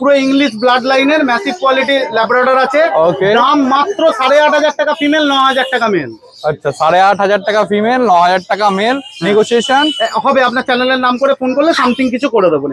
পুরো English blood লাইনের massive quality laboratory আছে দাম মাত্র সাড়ে আট হাজার টাকা ফিমেল ন হাজার টাকা মেল আচ্ছা সাড়ে আট হাজার টাকা ফিমেল ন হাজার টাকা মেল নেগোসিয়েশন হ্যাঁ। হবে আপনার চ্যানেলের নাম করে ফোন করলে সামথিং কিছু করে দেবো।